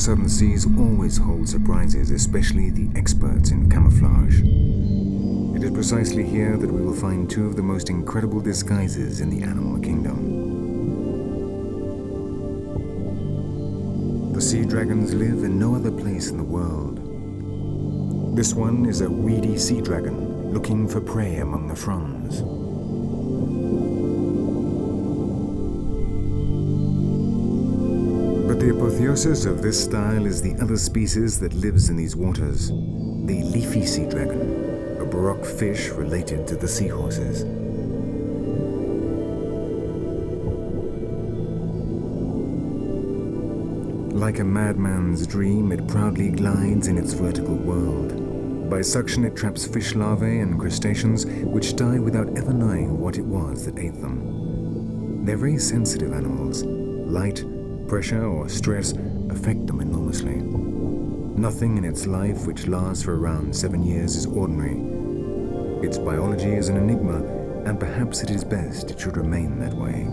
southern seas always hold surprises, especially the experts in camouflage. It is precisely here that we will find two of the most incredible disguises in the animal kingdom. The sea dragons live in no other place in the world. This one is a weedy sea dragon looking for prey among the fronds. The apotheosis of this style is the other species that lives in these waters, the leafy sea dragon, a baroque fish related to the seahorses. Like a madman's dream, it proudly glides in its vertical world. By suction, it traps fish larvae and crustaceans, which die without ever knowing what it was that ate them. They're very sensitive animals. Light, pressure or stress affect them enormously. Nothing in its life, which lasts for around seven years, is ordinary. Its biology is an enigma, and perhaps it is best it should remain that way.